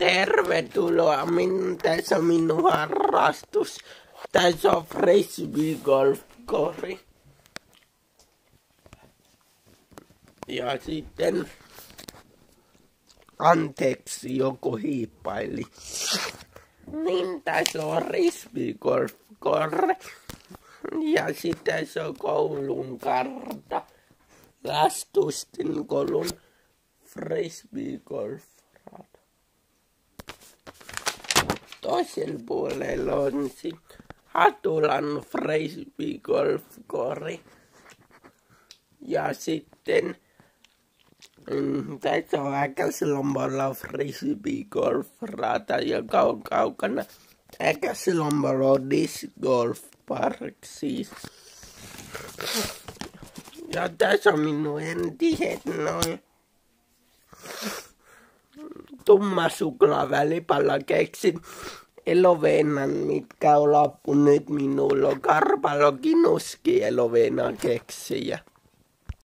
Tervetuloa, minun tässä on minun harrastus. Tässä on frisbee golf kori. Ja sitten, anteeksi, joku hiippaili. Niin tässä on frisbee golf kori. Ja sitten se on koulun kartta. Lastustin koulun frisbee toisella puolella on sitten Hatulan frisbee golfkori. Ja sitten mm, tässä on Äkäslomballa frisbee golfrata ja kau kaukana Äkäslomballa disc golf park siis. Ja tässä on minun entiset noin tumma suklaavälipalla keksin eloveenan, mitkä on loppu nyt minulla on karpalokinuski eloveenan keksiä.